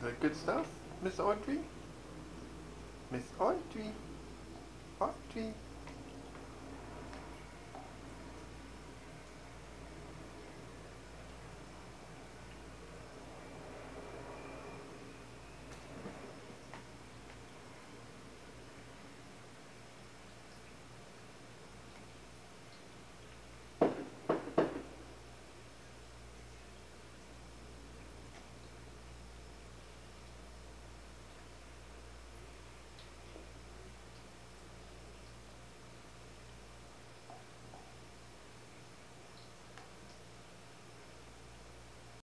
Uh, good stuff, Miss Audrey? Miss Audrey? Audrey?